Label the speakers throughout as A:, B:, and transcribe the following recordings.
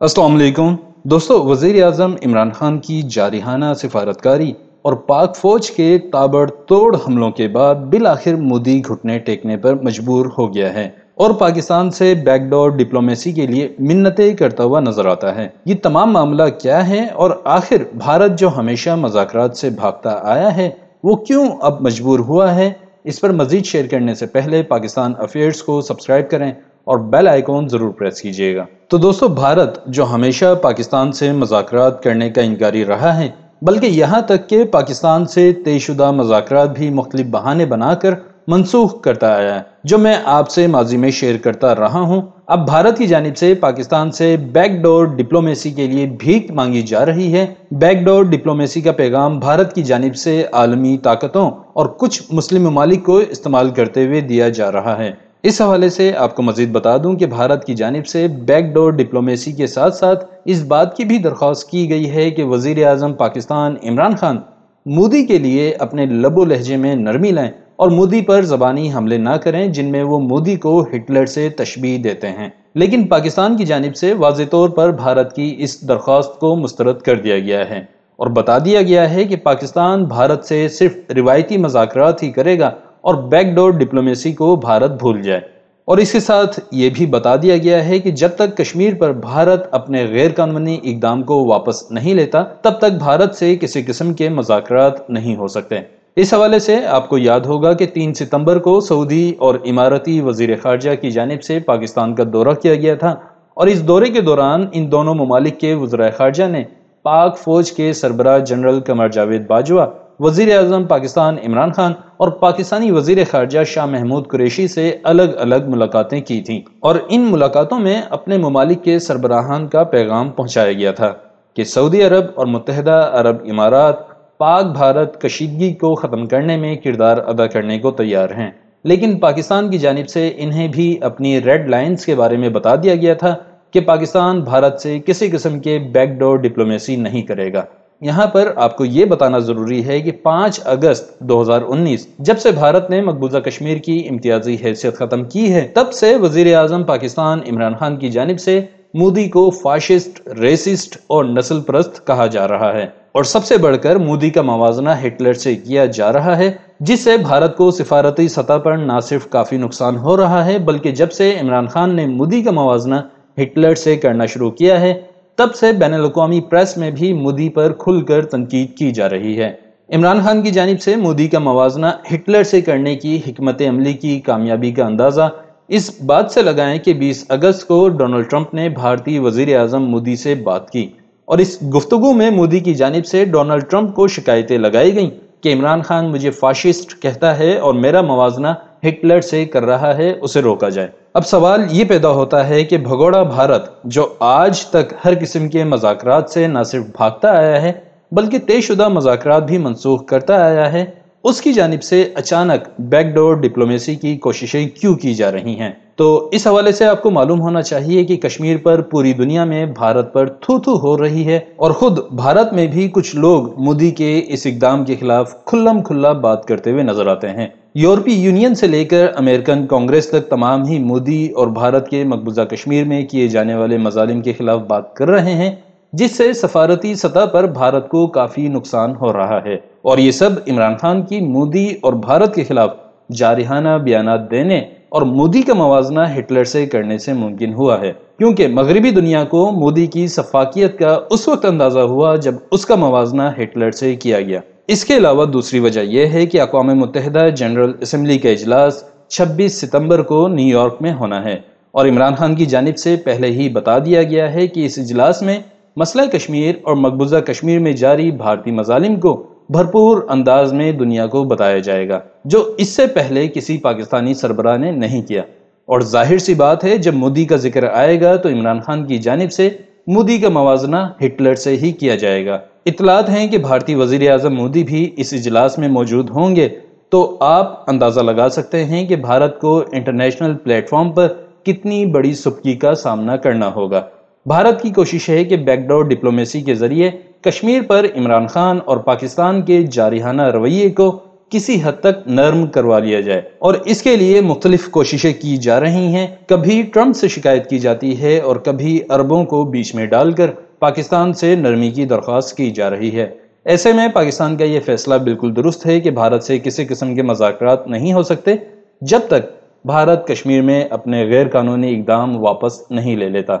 A: السلام علیکم۔ دوستو، وزیر اعظم عمران خان کی جارحانہ سفارتکاری اور پاک فوج کے تابڑ توڑ حملوں کے بعد بالآخر مودی گھٹنے ٹیکنے پر مجبور ہو گیا ہے اور پاکستان سے بیک ڈور ڈپلومیسی کے لیے منتیں کرتا ہوا نظر آتا ہے۔ یہ تمام معاملہ کیا ہے اور آخر بھارت جو ہمیشہ مذاکرات سے بھاگتا آیا ہے، وہ کیوں اب مجبور ہوا ہے؟ اس پر مزید شیئر کرنے سے پہلے پاکستان افیئرز کو سبسکرائب کریں اور بیل آئیکن ضرور پریس کیجیے گا۔ تو دوستو، بھارت جو ہمیشہ پاکستان سے مذاکرات کرنے کا انکاری رہا ہے، بلکہ یہاں تک کہ پاکستان سے طے شدہ مذاکرات بھی مختلف بہانے بنا کر منسوخ کرتا آیا ہے، جو میں آپ سے ماضی میں شیئر کرتا رہا ہوں۔ اب بھارت کی جانب سے پاکستان سے بیک ڈور ڈپلومیسی کے لیے بھیک مانگی جا رہی ہے۔ بیک ڈور ڈپلومیسی کا پیغام بھارت کی جانب سے عالمی طاقتوں اور کچھ مسلم ممالک کو استعمال کرتے ہوئے دیا جا رہا ہے۔ اس حوالے سے آپ کو مزید بتا دوں کہ بھارت کی جانب سے بیک ڈور ڈپلومیسی کے ساتھ ساتھ اس بات کی بھی درخواست کی گئی ہے کہ وزیر اعظم پاکستان عمران خان مودی کے لیے اپنے لب و لہجے میں نرمی لائیں اور مودی پر زبانی حملے نہ کریں جن میں وہ مودی کو ہٹلر سے تشبیح دیتے ہیں۔ لیکن پاکستان کی جانب سے واضح طور پر بھارت کی اس درخواست کو مسترد کر دیا گیا ہے اور بتا دیا گیا ہے کہ پاکستان بھارت سے صرف روایتی مذاکرات ہی کرے گا اور بیک ڈور ڈپلومیسی کو بھارت بھول جائے۔ اور اس کے ساتھ یہ بھی بتا دیا گیا ہے کہ جب تک کشمیر پر بھارت اپنے غیر قانونی اقدام کو واپس نہیں لیتا، تب تک بھارت سے کسی قسم کے مذاکرات نہیں ہو سکتے۔ اس حوالے سے آپ کو یاد ہوگا کہ تین ستمبر کو سعودی اور امارتی وزیر خارجہ کی جانب سے پاکستان کا دورہ کیا گیا تھا۔ اور اس دورے کے دوران ان دونوں ممالک کے وزرائے خارجہ نے پاک فوج کے سربراہ جنرل کمر جاوید باجوہ وزیر اعظم پاکستان عمران خان اور پاکستانی وزیر خارجہ شاہ محمود قریشی سے الگ الگ ملاقاتیں کی تھیں اور ان ملاقاتوں میں اپنے ممالک کے سربراہان کا پیغام پہنچایا گیا تھا کہ سعودی عرب اور متحدہ عرب امارات پاک بھارت کشیدگی کو ختم کرنے میں کردار ادا کرنے کو تیار ہیں۔ لیکن پاکستان کی جانب سے انہیں بھی اپنی ریڈ لائنز کے بارے میں بتا دیا گیا تھا کہ پاکستان بھارت سے کسی قسم کے بیک ڈور ڈپلومیسی نہیں کرے گا۔ یہاں پر آپ کو یہ بتانا ضروری ہے کہ پانچ اگست دو ہزار انیس، جب سے بھارت نے مقبوضہ کشمیر کی امتیازی حیثیت ختم کی ہے، تب سے وزیر اعظم پاکستان عمران خان کی جانب سے مودی کو فاشسٹ، ریسسٹ اور نسل پرست کہا جا رہا ہے۔ اور سب سے بڑھ کر مودی کا موازنہ ہٹلر سے کیا جا رہا ہے، جس سے بھارت کو سفارتی سطح پر نہ صرف کافی نقصان ہو رہا ہے، بلکہ جب سے عمران خان نے مودی کا موازنہ ہٹلر سے کرنا شروع کیا ہے تب سے بین الاقوامی پریس میں بھی مودی پر کھل کر تنقید کی جا رہی ہے۔ عمران خان کی جانب سے مودی کا موازنہ ہٹلر سے کرنے کی حکمت عملی کی کامیابی کا اندازہ اس بات سے لگائیں کہ بیس اگست کو ڈونلڈ ٹرمپ نے بھارتی وزیر اعظم مودی سے بات کی اور اس گفتگو میں مودی کی جانب سے ڈونلڈ ٹرمپ کو شکایتیں لگائی گئیں کہ عمران خان مجھے فاشسٹ کہتا ہے اور میرا موازنہ ہٹلر سے کر رہا ہے، اسے روکا جائے۔ اب سوال یہ پیدا ہوتا ہے کہ بھگوڑا بھارت، جو آج تک ہر قسم کے مذاکرات سے نہ صرف بھاگتا آیا ہے، بلکہ طے شدہ مذاکرات بھی منسوخ کرتا آیا ہے اس کی جانب سے اچانک بیک ڈور ڈپلومیسی کی کوششیں کیوں کی جا رہی ہیں؟ تو اس حوالے سے آپ کو معلوم ہونا چاہیے کہ کشمیر پر پوری دنیا میں بھارت پر تھو تھو ہو رہی ہے اور خود بھارت میں بھی کچھ لوگ مودی کے اس اقدام کے خلاف کھلم کھلا بات کرتے ہوئے نظر آتے ہیں۔ یورپی یونین سے لے کر امریکن کانگریس تک تمام ہی مودی اور بھارت کے مقبوضہ کشمیر میں کیے جانے والے مظالم کے خلاف بات کر رہے ہیں۔ جس سے سفارتی سطح پر بھارت کو کافی نقصان ہو رہا ہے۔ اور یہ سب عمران خان کی مودی اور بھارت کے خلاف جارحانہ بیانات دینے اور مودی کا موازنہ ہٹلر سے کرنے سے ممکن ہوا ہے۔ کیونکہ مغربی دنیا کو مودی کی سفاکیت کا اس وقت اندازہ ہوا جب اس کا موازنہ ہٹلر سے کیا گیا۔ اس کے علاوہ دوسری وجہ یہ ہے کہ اقوام متحدہ جنرل اسمبلی کا اجلاس چھبیس ستمبر کو نیو یارک میں ہونا ہے۔ اور عمران خان کی جانب سے پہلے ہی بتا دیا گیا ہے کہ اس اجلاس میں مسئلہ کشمیر اور مقبوضہ کشمیر میں جاری بھارتی مظالم کو بھرپور انداز میں دنیا کو بتایا جائے گا، جو اس سے پہلے کسی پاکستانی سربراہ نے نہیں کیا۔ اور ظاہر سی بات ہے، جب مودی کا ذکر آئے گا تو عمران خان کی جانب سے مودی کا موازنہ ہٹلر سے ہی کیا جائے گا۔ اطلاعات ہیں کہ بھارتی وزیر اعظم مودی بھی اس اجلاس میں موجود ہوں گے۔ تو آپ اندازہ لگا سکتے ہیں کہ بھارت کو انٹرنیشنل پلیٹ فارم پر کتنی بڑی سبکی کا سامنا کرنا ہوگا۔ بھارت کی کوشش ہے کہ بیک ڈور ڈپلومیسی کے ذریعے کشمیر پر عمران خان اور پاکستان کے جارحانہ رویے کو کسی حد تک نرم کروا لیا جائے اور اس کے لیے مختلف کوششیں کی جا رہی ہیں۔ کبھی ٹرمپ سے شکایت کی جاتی ہے اور کبھی عربوں کو بیچ میں ڈال کر پاکستان سے نرمی کی درخواست کی جا رہی ہے۔ ایسے میں پاکستان کا یہ فیصلہ بالکل درست ہے کہ بھارت سے کسی قسم کے مذاکرات نہیں ہو سکتے جب تک بھارت کشمیر میں اپنے غیر قانونی اقدام واپس نہیں لے لیتا۔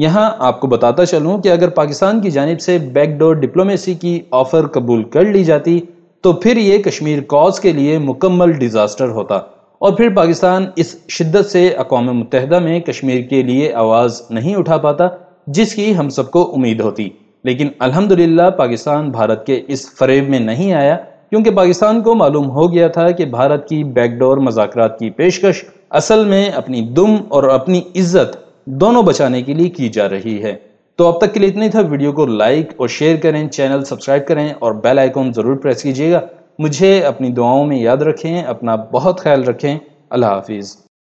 A: یہاں آپ کو بتاتا چلوں کہ اگر پاکستان کی جانب سے بیک ڈور ڈپلومیسی کی آفر قبول کر لی جاتی، تو پھر یہ کشمیر کوز کے لیے مکمل ڈیزاسٹر ہوتا۔ اور پھر پاکستان اس شدت سے اقوام متحدہ میں کشمیر کے لیے آواز نہیں اٹھا پاتا، جس کی ہم سب کو امید ہوتی۔ لیکن الحمدللہ پاکستان بھارت کے اس فریب میں نہیں آیا، کیونکہ پاکستان کو معلوم ہو گیا تھا کہ بھارت کی بیک ڈور مذاکرات کی پیشکش اصل میں اپنی دم اور اپنی عزت دونوں بچانے کے لیے کی جا رہی ہے۔ تو اب تک کے لیے اتنی تھا۔ ویڈیو کو لائک اور شیئر کریں، چینل سبسکرائب کریں اور بیل آئیکن ضرور پریس کیجیے گا۔ مجھے اپنی دعاؤں میں یاد رکھیں، اپنا بہت خیال رکھیں۔ اللہ حافظ۔